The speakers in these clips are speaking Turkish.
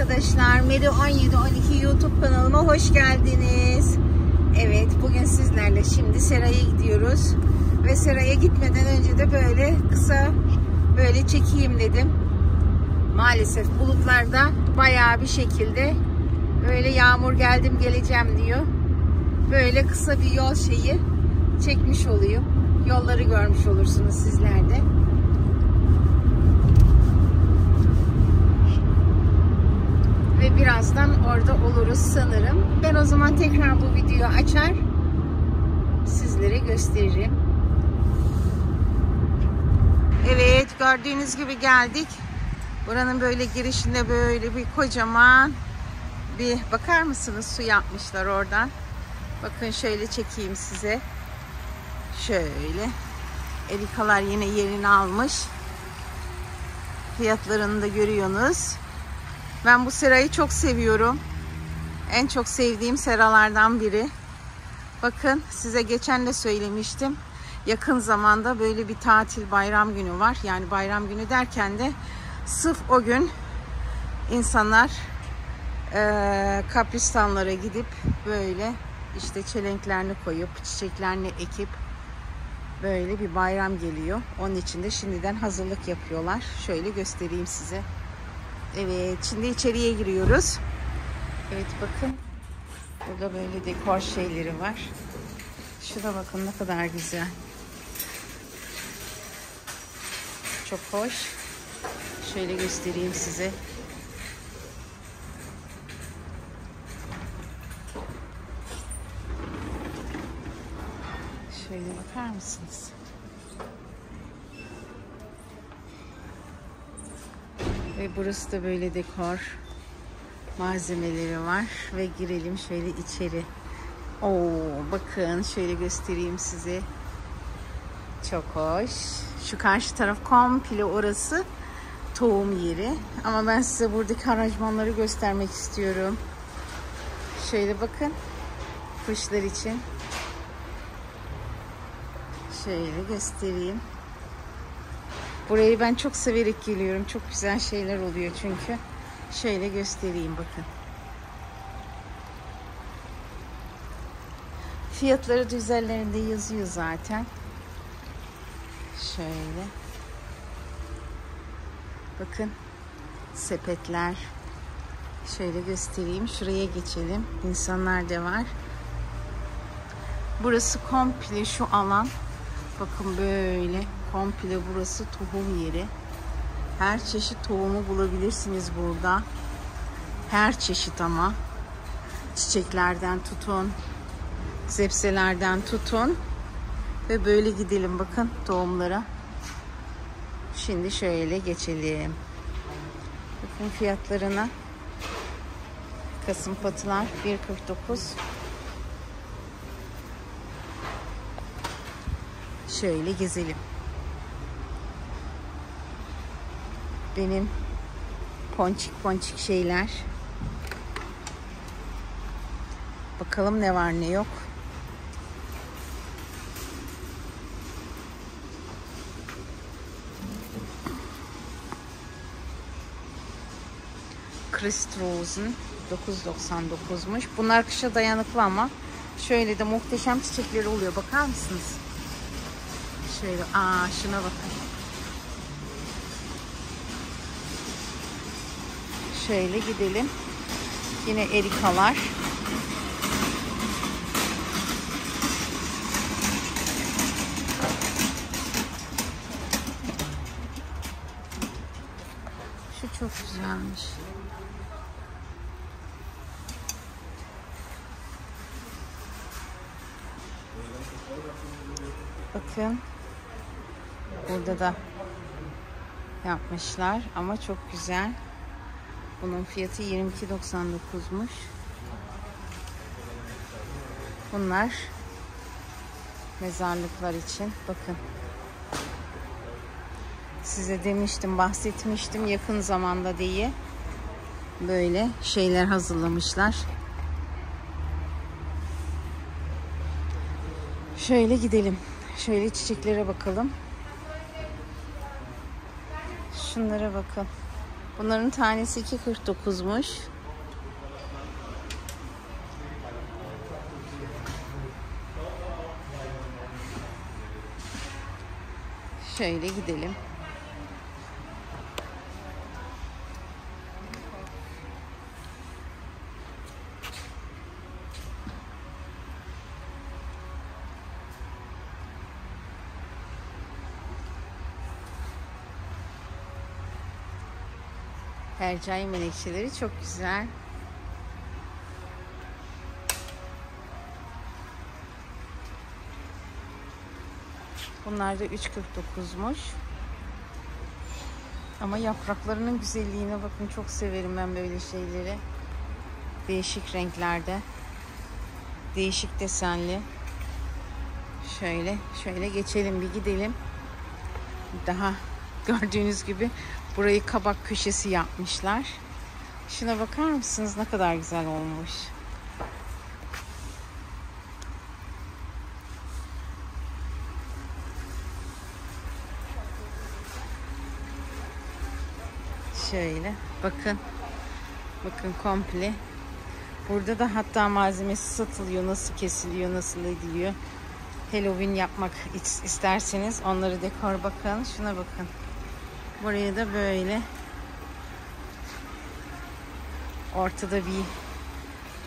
arkadaşlar. Meri 1712 YouTube kanalıma hoş geldiniz. Evet bugün sizlerle şimdi Sera'ya gidiyoruz. Ve Sera'ya gitmeden önce de böyle kısa böyle çekeyim dedim. Maalesef bulutlarda bayağı bir şekilde böyle yağmur geldim geleceğim diyor. Böyle kısa bir yol şeyi çekmiş oluyor. Yolları görmüş olursunuz sizler de. Ve birazdan orada oluruz sanırım. Ben o zaman tekrar bu videoyu açar sizlere gösteririm. Evet gördüğünüz gibi geldik. Buranın böyle girişinde böyle bir kocaman bir bakar mısınız su yapmışlar oradan. Bakın şöyle çekeyim size. Şöyle. Erikalar yine yerini almış. Fiyatlarını da görüyorsunuz. Ben bu serayı çok seviyorum. En çok sevdiğim seralardan biri. Bakın size geçen de söylemiştim. Yakın zamanda böyle bir tatil bayram günü var. Yani bayram günü derken de sırf o gün insanlar e, kapristanlara gidip böyle işte çelenklerini koyup çiçeklerini ekip böyle bir bayram geliyor. Onun için de şimdiden hazırlık yapıyorlar. Şöyle göstereyim size. Evet şimdi içeriye giriyoruz. Evet bakın. Burada böyle dekor şeyleri var. Şuna bakın ne kadar güzel. Çok hoş. Şöyle göstereyim size. Şöyle bakar mısınız? Burası da böyle dekor malzemeleri var. Ve girelim şöyle içeri. Oo, bakın şöyle göstereyim size. Çok hoş. Şu karşı taraf komple orası tohum yeri. Ama ben size buradaki aranjmanları göstermek istiyorum. Şöyle bakın. Kuşlar için. Şöyle göstereyim. Burayı ben çok severek geliyorum. Çok güzel şeyler oluyor çünkü. Şöyle göstereyim bakın. Fiyatları da üzerlerinde yazıyor zaten. Şöyle. Bakın. Sepetler. Şöyle göstereyim. Şuraya geçelim. İnsanlar da var. Burası komple şu alan. Bakın böyle komple burası tohum yeri. Her çeşit tohumu bulabilirsiniz burada. Her çeşit ama. Çiçeklerden tutun. Zepselerden tutun. Ve böyle gidelim bakın tohumlara. Şimdi şöyle geçelim. Bakın fiyatlarına. Kasım patılar 1.49 Şöyle gezelim. Benim ponçik ponçik şeyler. Bakalım ne var ne yok. Christrosen 9.99'muş. Bunlar kışa dayanıklı ama şöyle de muhteşem çiçekleri oluyor. Bakar mısınız? Şöyle aa şuna bakın. Şöyle gidelim. Yine erikalar. Şu çok güzelmiş. Bakın. Burada da yapmışlar ama çok güzel. Bunun fiyatı 22.99'muş. Bunlar mezarlıklar için. Bakın. Size demiştim, bahsetmiştim yakın zamanda diye. Böyle şeyler hazırlamışlar. Şöyle gidelim. Şöyle çiçeklere bakalım. Şunlara bakın. Bunların tanesi 2.49'muş. Şöyle gidelim. Hercai menekşeleri çok güzel. Bunlar da 3.49'muş. Ama yapraklarının güzelliğine bakın çok severim ben böyle şeyleri. Değişik renklerde. Değişik desenli. Şöyle şöyle geçelim bir gidelim. Daha gördüğünüz gibi burayı kabak köşesi yapmışlar. Şuna bakar mısınız ne kadar güzel olmuş. Şöyle bakın. Bakın komple. Burada da hatta malzemesi satılıyor. Nasıl kesiliyor, nasıl ediliyor. Halloween yapmak isterseniz onları dekor bakın. Şuna bakın. Buraya da böyle ortada bir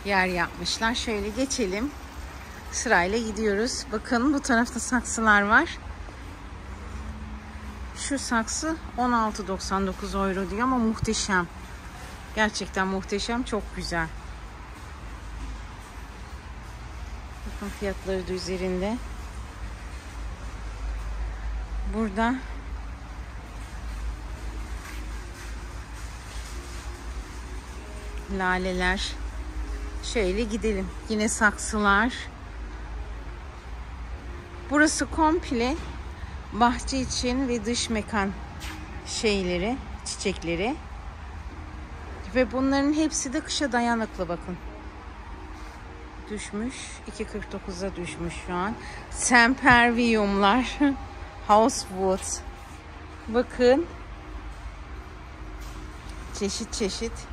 yer yapmışlar. Şöyle geçelim. Sırayla gidiyoruz. Bakın bu tarafta saksılar var. Şu saksı 16.99 euro diyor ama muhteşem. Gerçekten muhteşem. Çok güzel. Bakın fiyatları da üzerinde. Burada laleler. Şöyle gidelim. Yine saksılar. Burası komple bahçe için ve dış mekan şeyleri, çiçekleri. Ve bunların hepsi de kışa dayanıklı bakın. Düşmüş. 2.49'a düşmüş şu an. Semperviumlar. Housewood. Bakın. Çeşit çeşit.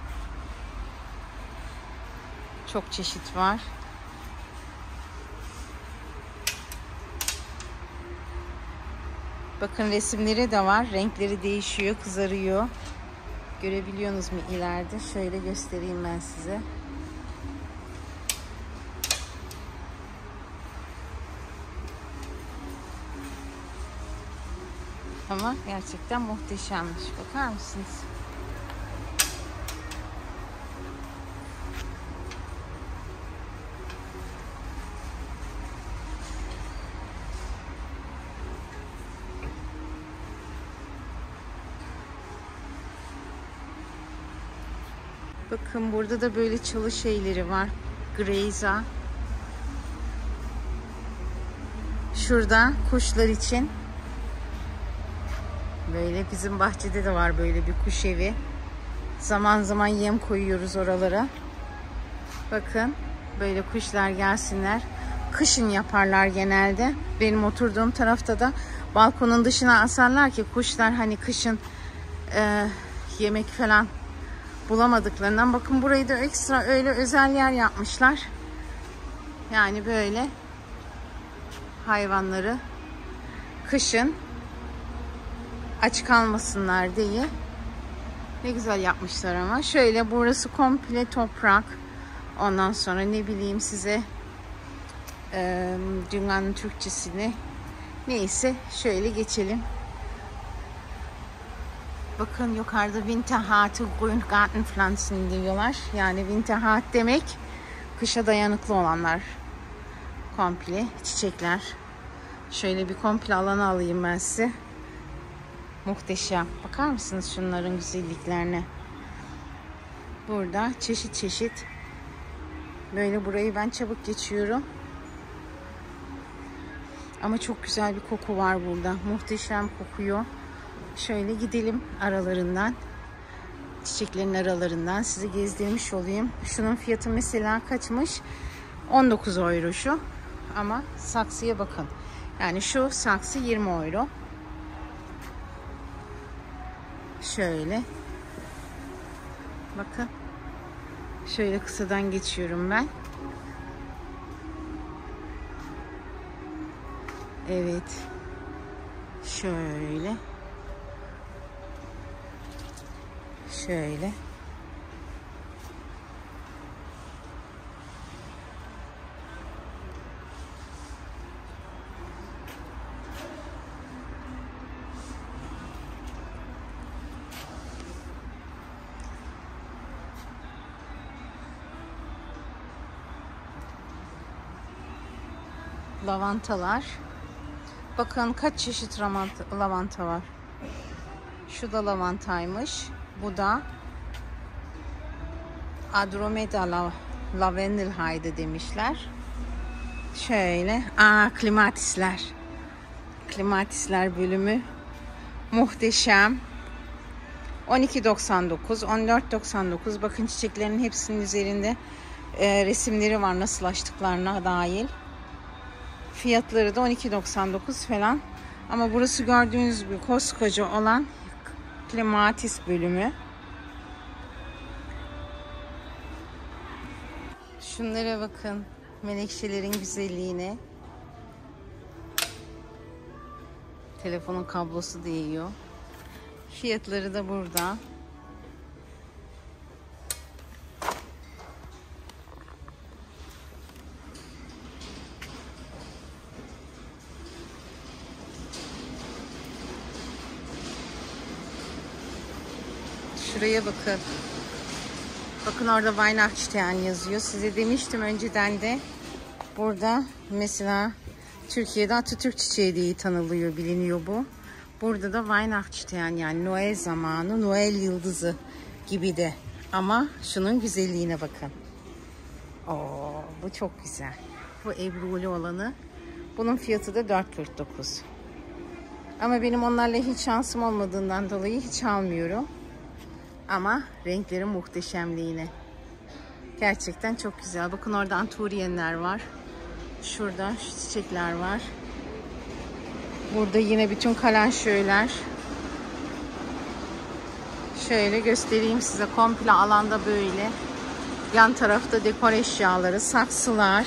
Çok çeşit var. Bakın resimleri de var. Renkleri değişiyor, kızarıyor. Görebiliyorsunuz mu ileride? Şöyle göstereyim ben size. Ama gerçekten muhteşemmiş. Bakar mısınız? Bakın burada da böyle çalı şeyleri var. Greyza. Şurada kuşlar için böyle bizim bahçede de var böyle bir kuş evi. Zaman zaman yem koyuyoruz oralara. Bakın böyle kuşlar gelsinler. Kışın yaparlar genelde. Benim oturduğum tarafta da balkonun dışına asarlar ki kuşlar hani kışın e, yemek falan bulamadıklarından. Bakın burayı da ekstra öyle özel yer yapmışlar. Yani böyle hayvanları kışın aç kalmasınlar diye ne güzel yapmışlar ama. Şöyle burası komple toprak. Ondan sonra ne bileyim size e, dünyanın Türkçesini neyse şöyle geçelim. Bakın yukarıda Winterharte Grüngartenpflanzen diyorlar. Yani Winterhart demek kışa dayanıklı olanlar. Komple çiçekler. Şöyle bir komple alanı alayım ben size. Muhteşem. Bakar mısınız şunların güzelliklerine? Burada çeşit çeşit. Böyle burayı ben çabuk geçiyorum. Ama çok güzel bir koku var burada. Muhteşem kokuyor. Şöyle gidelim aralarından. Çiçeklerin aralarından sizi gezdirmiş olayım. Şunun fiyatı mesela kaçmış? 19 euro şu. Ama saksıya bakın. Yani şu saksı 20 euro. Şöyle. Bakın. Şöyle kısadan geçiyorum ben. Evet. Şöyle. Şöyle. Lavantalar. Bakın kaç çeşit lavanta, var. Şu da lavantaymış. Bu da Andromeda la, Lavendelheide demişler. Şöyle. Aa klimatisler. Klimatisler bölümü muhteşem. 12.99, 14.99. Bakın çiçeklerin hepsinin üzerinde e, resimleri var nasıl açtıklarına dahil. Fiyatları da 12.99 falan. Ama burası gördüğünüz gibi koskoca olan Klimatis bölümü. Şunlara bakın. Menekşelerin güzelliğine. Telefonun kablosu değiyor. Fiyatları da burada. Şuraya bakın. Bakın orada Weihnachtstern yazıyor. Size demiştim önceden de burada mesela Türkiye'de Atatürk çiçeği diye tanılıyor, biliniyor bu. Burada da Weihnachtstern yani Noel zamanı, Noel yıldızı gibi de. Ama şunun güzelliğine bakın. Oo, bu çok güzel. Bu ebruli olanı. Bunun fiyatı da 4.49. Ama benim onlarla hiç şansım olmadığından dolayı hiç almıyorum. Ama renklerin muhteşemliğine. Gerçekten çok güzel. Bakın orada anturiyenler var. Şurada şu çiçekler var. Burada yine bütün kalanşöyler. Şöyle göstereyim size. Komple alanda böyle. Yan tarafta dekor eşyaları, saksılar.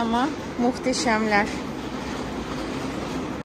Ama muhteşemler.